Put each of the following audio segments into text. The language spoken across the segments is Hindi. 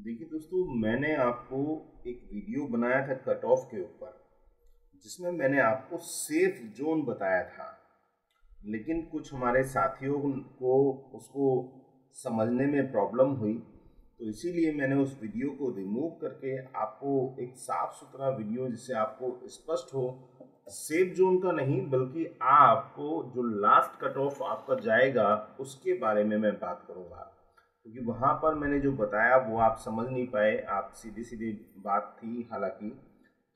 देखिए दोस्तों, मैंने आपको एक वीडियो बनाया था कट ऑफ़ के ऊपर, जिसमें मैंने आपको सेफ़ जोन बताया था। लेकिन कुछ हमारे साथियों को उसको समझने में प्रॉब्लम हुई तो इसीलिए मैंने उस वीडियो को रिमूव करके आपको एक साफ़ सुथरा वीडियो जिससे आपको स्पष्ट हो सेफ़ जोन का नहीं, बल्कि आपको जो लास्ट कट ऑफ़ आपका जाएगा, उसके बारे में मैं बात करूँगा। क्योंकि वहाँ पर मैंने जो बताया, वो आप समझ नहीं पाए। आप सीधी सीधी बात थी हालाँकि।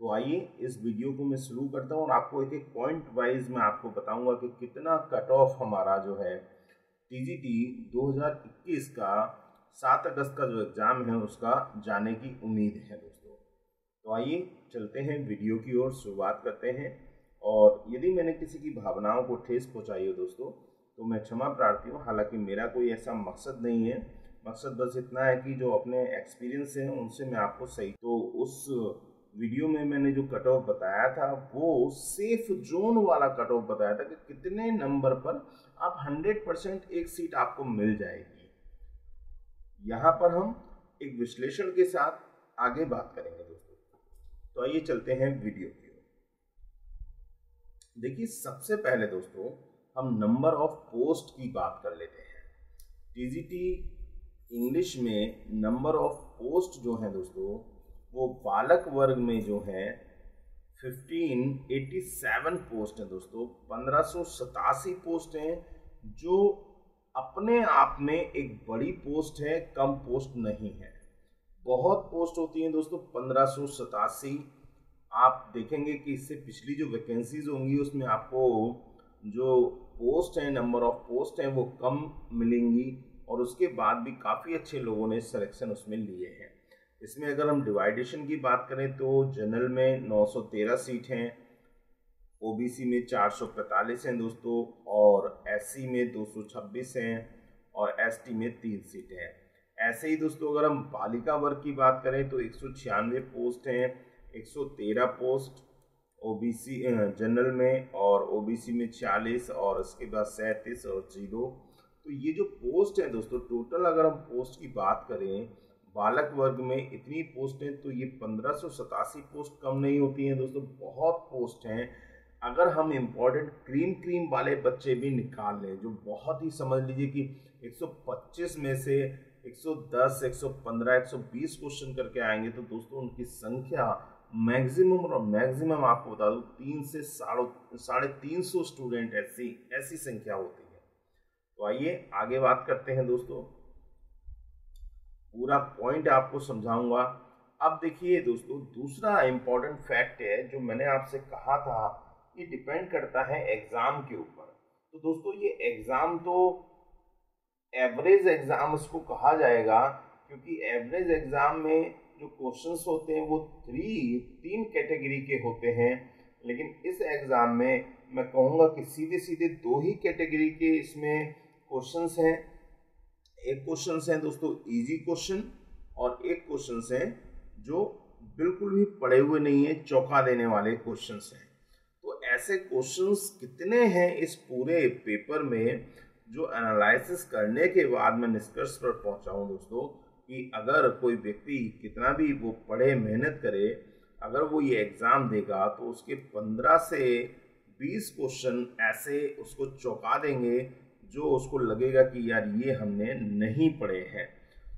तो आइए इस वीडियो को मैं शुरू करता हूँ और आपको एक एक पॉइंट वाइज मैं आपको बताऊँगा कि कितना कट ऑफ़ हमारा जो है टी टीजीटी 2021 का सात अगस्त का जो एग्ज़ाम है, उसका जाने की उम्मीद है दोस्तों। तो आइए चलते हैं वीडियो की ओर, शुरुआत करते हैं। और यदि मैंने किसी की भावनाओं को ठेस पहुँचाई हो दोस्तों तो मैं क्षमा प्रार्थी हूँ। हालाँकि मेरा कोई ऐसा मकसद नहीं है। मकसद बस इतना है कि जो अपने एक्सपीरियंस हैं, उनसे मैं आपको सही तो उस वीडियो में मैंने जो कट ऑफ़ बताया था, वो सेफ़ जोन वाला कट ऑफ़ बताया था कि कितने नंबर पर आप 100 परसेंट एक सीट आपको मिल जाएगी। यहाँ पर हम एक विश्लेषण के साथ आगे बात करेंगे दोस्तों। तो आइए चलते हैं वीडियो की ओर। देखिए, सबसे पहले दोस्तों हम नंबर ऑफ़ पोस्ट की बात कर लेते हैं। टीजीटी इंग्लिश में नंबर ऑफ़ पोस्ट जो है दोस्तों, वो बालक वर्ग में जो है 1587 पोस्ट है दोस्तों, पंद्रह पोस्ट हैं, जो अपने आप में एक बड़ी पोस्ट है, कम पोस्ट नहीं है। बहुत पोस्ट होती हैं दोस्तों, पंद्रह आप देखेंगे कि इससे पिछली जो वैकेंसीज होंगी, उसमें आपको जो पोस्ट हैं नंबर ऑफ़ पोस्ट हैं, वो कम मिलेंगी और उसके बाद भी काफ़ी अच्छे लोगों ने सिलेक्शन उसमें लिए हैं। इसमें अगर हम डिवाइडेशन की बात करें तो जनरल में 913 सीट हैं ओबीसी में 445 हैं दोस्तों और एससी में 226 हैं और एसटी में तीन सीटें हैं। ऐसे ही दोस्तों अगर हम बालिका वर्ग की बात करें तो एक सौ छियानवे पोस्ट हैं 113 पोस्ट ओबीसी जनरल में और ओबीसी में 40 और उसके बाद सैंतीस और ज़ीरो तो ये जो पोस्ट है दोस्तों टोटल अगर हम पोस्ट की बात करें बालक वर्ग में इतनी पोस्ट हैं तो ये पंद्रह सतासी पोस्ट कम नहीं होती हैं दोस्तों बहुत पोस्ट हैं। अगर हम इम्पोर्टेंट क्रीम क्रीम वाले बच्चे भी निकाल लें जो बहुत ही समझ लीजिए कि 125 में से 110, 115, 120 क्वेश्चन करके आएँगे तो दोस्तों उनकी संख्या मैक्सिमम और मैक्सिमम आपको बता दूँ, तीन से साढ़े साढ़े तीन सौ स्टूडेंट ऐसी ऐसी संख्या होती है। तो आइए आगे बात करते हैं दोस्तों। पूरा पॉइंट आपको समझाऊँगा। अब देखिए दोस्तों, दूसरा इंपॉर्टेंट फैक्ट है जो मैंने आपसे कहा था, ये डिपेंड करता है एग्ज़ाम के ऊपर। तो दोस्तों, ये एग्ज़ाम तो एवरेज एग्ज़ाम उसको कहा जाएगा, क्योंकि एवरेज एग्ज़ाम में जो क्वेश्चंस होते हैं, वो थ्री तीन कैटेगरी के होते हैं। लेकिन इस एग्ज़ाम में मैं कहूँगा कि सीधे सीधे दो ही कैटेगरी के इसमें क्वेश्चंस हैं। एक क्वेश्चन हैं दोस्तों इजी क्वेश्चन और एक क्वेश्चन हैं जो बिल्कुल भी पढ़े हुए नहीं है, चौंका देने वाले क्वेश्चंस हैं। तो ऐसे क्वेश्चंस कितने हैं इस पूरे पेपर में जो एनालिसिस करने के बाद मैं निष्कर्ष पर पहुँचा हूँ दोस्तों? कि अगर कोई व्यक्ति कितना भी वो पढ़े, मेहनत करे, अगर वो ये एग्ज़ाम देगा तो उसके पंद्रह से बीस क्वेश्चन ऐसे उसको चौंका देंगे, जो उसको लगेगा कि यार ये हमने नहीं पढ़े हैं।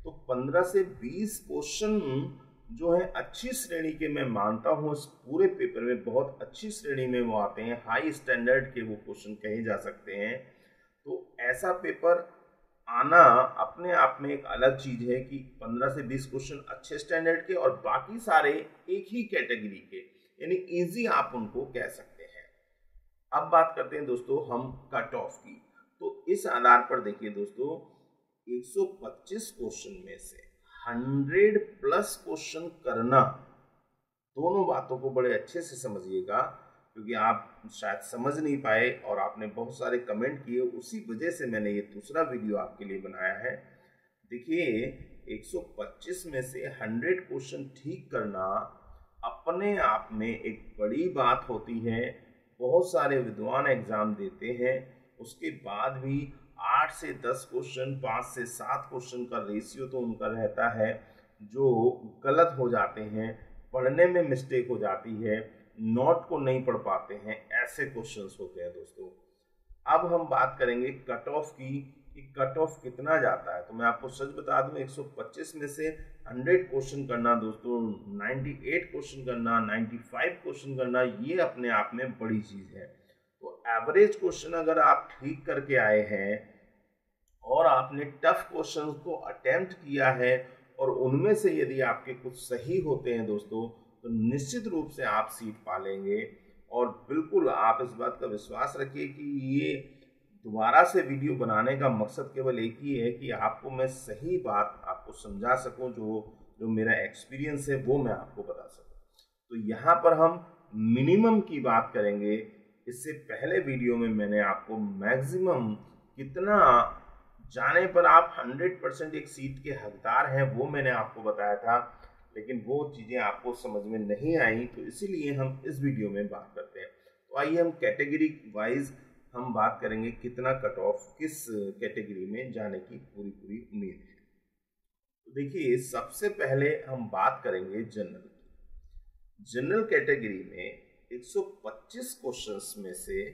तो पंद्रह से बीस क्वेश्चन जो है, अच्छी श्रेणी के मैं मानता हूँ, इस पूरे पेपर में बहुत अच्छी श्रेणी में वो आते हैं, हाई स्टैंडर्ड के वो क्वेश्चन कहे जा सकते हैं। तो ऐसा पेपर आना अपने आप में एक अलग चीज़ है कि 15 से 20 क्वेश्चन अच्छे स्टैंडर्ड के और बाकी सारे एक ही कैटेगरी के। यानी इजी आप उनको कह सकते हैं। अब बात करते हैं दोस्तों हम कट ऑफ़ की। तो इस आधार पर देखिए दोस्तों 125 क्वेश्चन में से 100 प्लस क्वेश्चन करना। दोनों बातों को बड़े अच्छे से समझिएगा। क्योंकि आप शायद समझ नहीं पाए और आपने बहुत सारे कमेंट किए, उसी वजह से मैंने ये दूसरा वीडियो आपके लिए बनाया है। देखिए 125 में से 100 क्वेश्चन ठीक करना अपने आप में एक बड़ी बात होती है। बहुत सारे विद्वान एग्ज़ाम देते हैं, उसके बाद भी आठ से दस क्वेश्चन, पाँच से सात क्वेश्चन का रेशियो तो उनका रहता है, जो गलत हो जाते हैं, पढ़ने में मिस्टेक हो जाती है। नोट को नहीं पढ़ पाते हैं, ऐसे क्वेश्चंस होते हैं दोस्तों। अब हम बात करेंगे कट ऑफ़ की, कि कट ऑफ़ कितना जाता है। तो मैं आपको सच बता दूँ 125 में से 100 क्वेश्चन करना दोस्तों 98 क्वेश्चन करना 95 क्वेश्चन करना, ये अपने आप में बड़ी चीज़ है। तो एवरेज क्वेश्चन अगर आप ठीक करके आए हैं, और आपने टफ क्वेश्चन को अटेम्प्ट किया है, और उनमें से यदि आपके कुछ सही होते हैं दोस्तों तो निश्चित रूप से आप सीट पालेंगे। और बिल्कुल आप इस बात का विश्वास रखिए कि ये दोबारा से वीडियो बनाने का मकसद केवल एक ही है कि आपको मैं सही बात आपको समझा सकूँ, जो जो मेरा एक्सपीरियंस है, वो मैं आपको बता सकूँ। तो यहाँ पर हम मिनिमम की बात करेंगे। इससे पहले वीडियो में मैंने आपको मैक्सिमम कितना जाने पर आप 100 परसेंट एक सीट के हकदार हैं, वो मैंने आपको बताया था। लेकिन वो चीज़ें आपको समझ में नहीं आई तो इसीलिए हम इस वीडियो में बात करते हैं। तो आइए हम कैटेगरी वाइज हम बात करेंगे कितना कट ऑफ़ किस कैटेगरी में जाने की पूरी पूरी उम्मीद। है तो देखिए, सबसे पहले हम बात करेंगे जनरल की। जनरल कैटेगरी में 125 क्वेश्चंस में से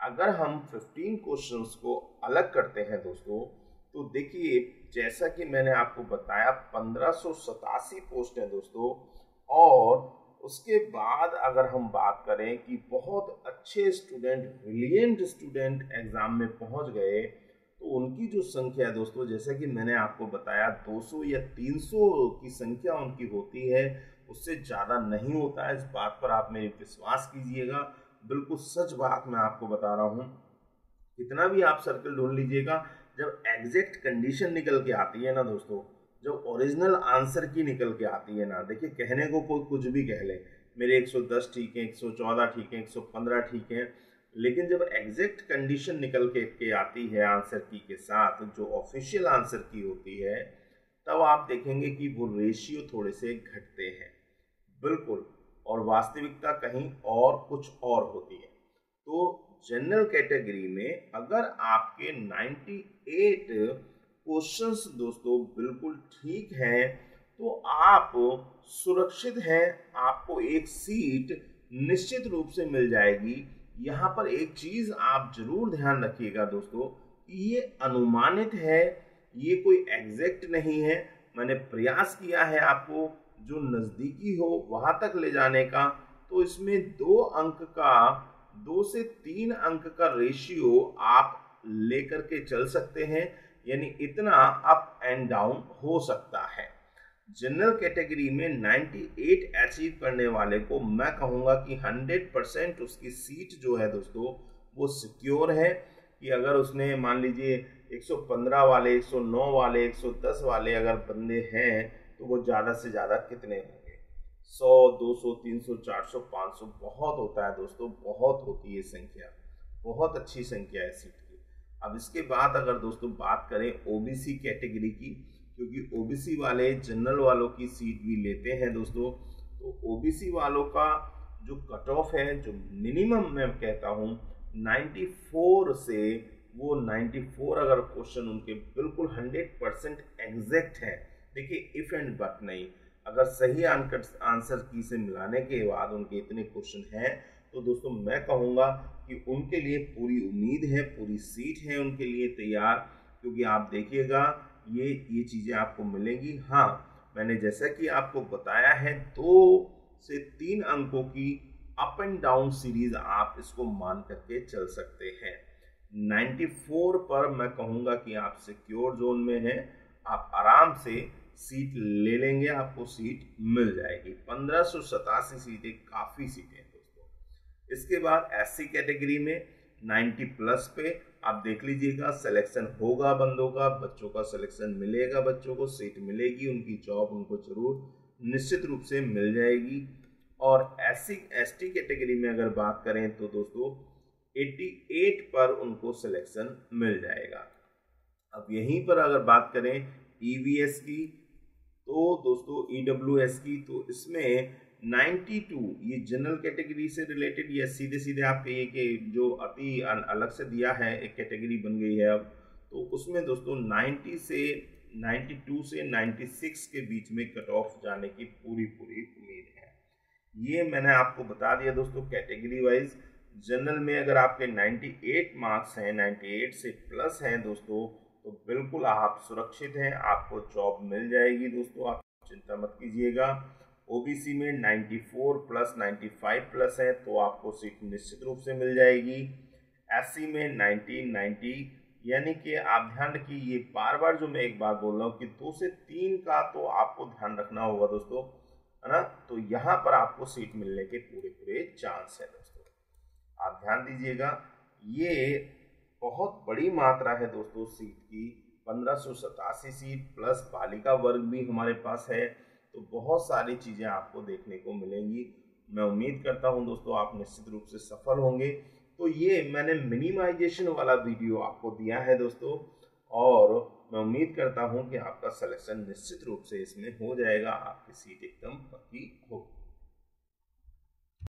अगर हम 15 क्वेश्चंस को अलग करते हैं दोस्तों तो देखिए, जैसा कि मैंने आपको बताया, पंद्रह पोस्ट है दोस्तों, और उसके बाद अगर हम बात करें कि बहुत अच्छे स्टूडेंट, ब्रिलियंट स्टूडेंट एग्ज़ाम में पहुँच गए तो उनकी जो संख्या है दोस्तों, जैसे कि मैंने आपको बताया 200 या 300 की संख्या उनकी होती है, उससे ज़्यादा नहीं होता है। इस बात पर आप मेरे विश्वास कीजिएगा। बिल्कुल सच बात मैं आपको बता रहा हूँ। कितना भी आप सर्कल ढूंढ लीजिएगा जब एग्जैक्ट कंडीशन निकल के आती है ना दोस्तों जब ओरिजिनल आंसर की निकल के आती है ना देखिए कहने को कोई कुछ भी कह ले मेरे 110 ठीक है 114 ठीक है 115 ठीक हैं लेकिन जब एग्जैक्ट कंडीशन निकल के, के आती है आंसर की के साथ जो ऑफिशियल आंसर की होती है तब आप देखेंगे कि वो रेशियो थोड़े से घटते हैं। बिल्कुल और वास्तविकता कहीं और कुछ और होती है। तो जनरल कैटेगरी में अगर आपके 98 क्वेश्चंस दोस्तों बिल्कुल ठीक हैं तो आप सुरक्षित हैं, आपको एक सीट निश्चित रूप से मिल जाएगी। यहाँ पर एक चीज़ आप ज़रूर ध्यान रखिएगा दोस्तों, ये अनुमानित है, ये कोई एग्जैक्ट नहीं है। मैंने प्रयास किया है आपको, जो नज़दीकी हो वहाँ तक ले जाने का। तो इसमें दो अंक का दो से तीन अंक का रेशियो आप लेकर के चल सकते हैं, यानी इतना अप एंड डाउन हो सकता है। जनरल कैटेगरी में 98 अचीव करने वाले को मैं कहूँगा कि 100 परसेंट उसकी सीट जो है दोस्तों, वो सिक्योर है। कि अगर उसने मान लीजिए 115 वाले 109 वाले 110 वाले अगर बंदे हैं तो वो ज़्यादा से ज़्यादा कितने होंगे 100 200 300 400 500 बहुत होता है दोस्तों, बहुत होती है संख्या, बहुत अच्छी संख्या है सीट की। अब इसके बाद अगर दोस्तों बात करें ओबीसी कैटेगरी की, क्योंकि ओबीसी वाले जनरल वालों की सीट भी लेते हैं दोस्तों तो ओबीसी वालों का जो कट ऑफ़ है, जो मिनिमम मैं कहता हूँ 94 से वो 94 अगर क्वेश्चन उनके बिल्कुल 100 परसेंट एग्जैक्ट है। देखिए इफ़ एंड बट नहीं अगर सही आंसर की से मिलाने के बाद उनके इतने क्वेश्चन हैं तो दोस्तों मैं कहूँगा कि उनके लिए पूरी उम्मीद है, पूरी सीट है उनके लिए तैयार, क्योंकि आप देखिएगा, ये ये चीज़ें आपको मिलेंगी। हाँ मैंने जैसा कि आपको बताया है, दो से तीन अंकों की अप एंड डाउन सीरीज़ आप इसको मान करके चल सकते हैं। 94 पर मैं कहूँगा कि आप सिक्योर जोन में हैं, आप आराम से सीट ले लेंगे, आपको सीट मिल जाएगी। पंद्रह सतासी सीटें काफ़ी सीटें हैं दोस्तों। इसके बाद एससी कैटेगरी में 90 प्लस पे आप देख लीजिएगा, सिलेक्शन होगा बंदों का, बच्चों का सिलेक्शन मिलेगा, बच्चों को सीट मिलेगी, उनकी जॉब उनको ज़रूर निश्चित रूप से मिल जाएगी। और एस सी कैटेगरी में अगर बात करें तो दोस्तों 88 पर उनको सिलेक्शन मिल जाएगा। अब यहीं पर अगर बात करें ई e की तो दोस्तों ई e की तो इसमें 92 ये जनरल कैटेगरी से रिलेटेड या सीधे सीधे आप कहिए कि जो अति अलग से दिया है, एक कैटेगरी बन गई है अब। तो उसमें दोस्तों 90 से 92 से 96 के बीच में कट ऑफ़ जाने की पूरी पूरी उम्मीद है। ये मैंने आपको बता दिया दोस्तों कैटेगरी वाइज जनरल में अगर आपके 98 मार्क्स हैं 98 से प्लस हैं दोस्तों तो बिल्कुल आप सुरक्षित हैं, आपको जॉब मिल जाएगी दोस्तों, आप चिंता मत कीजिएगा। ओबीसी में 94 प्लस 95 प्लस है तो आपको सीट निश्चित रूप से मिल जाएगी। एससी में 90 90 यानी कि आप ध्यान रखिए ये बार बार जो मैं एक बात बोल रहा हूँ कि दो से तीन का तो आपको ध्यान रखना होगा दोस्तों, है ना? तो यहाँ पर आपको सीट मिलने के पूरे पूरे चांस है दोस्तों। आप ध्यान दीजिएगा, ये बहुत बड़ी मात्रा है दोस्तों सीट की। पंद्रह सीट प्लस बालिका वर्ग भी हमारे पास है। तो बहुत सारी चीज़ें आपको देखने को मिलेंगी। मैं उम्मीद करता हूँ दोस्तों आप निश्चित रूप से सफल होंगे। तो ये मैंने मिनिमाइजेशन वाला वीडियो आपको दिया है दोस्तों। और मैं उम्मीद करता हूँ कि आपका सिलेक्शन निश्चित रूप से इसमें हो जाएगा। आपकी सीट एकदम पक्की होगी।